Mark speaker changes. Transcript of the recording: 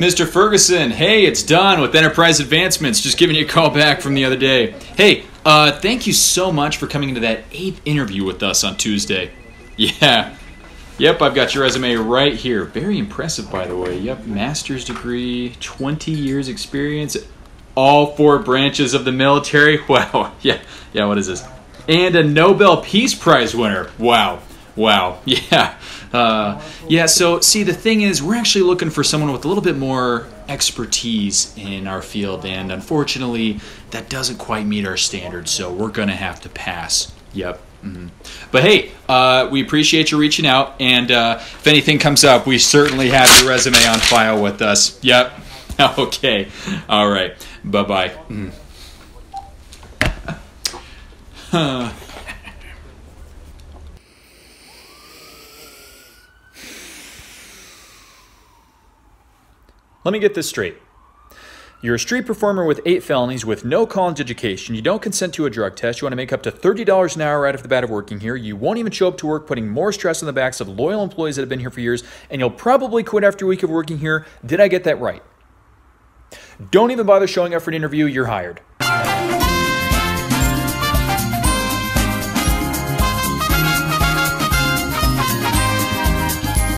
Speaker 1: Mr. Ferguson, hey, it's Don with Enterprise Advancements. Just giving you a call back from the other day. Hey, uh, thank you so much for coming into that eighth interview with us on Tuesday. Yeah. Yep, I've got your resume right here. Very impressive, by the way. Yep, master's degree, 20 years experience, all four branches of the military. Wow. Yeah, yeah, what is this? And a Nobel Peace Prize winner. Wow. Wow. Yeah. Uh, yeah, so see, the thing is, we're actually looking for someone with a little bit more expertise in our field, and unfortunately, that doesn't quite meet our standards, so we're going to have to pass. Yep. hmm But hey, uh, we appreciate you reaching out, and uh, if anything comes up, we certainly have your resume on file with us. Yep. Okay. All right. Bye bye. Mm.
Speaker 2: Let me get this straight. You're a street performer with eight felonies with no college education. You don't consent to a drug test. You want to make up to $30 an hour right off the bat of working here. You won't even show up to work, putting more stress on the backs of loyal employees that have been here for years. And you'll probably quit after a week of working here. Did I get that right? Don't even bother showing up for an interview. You're hired.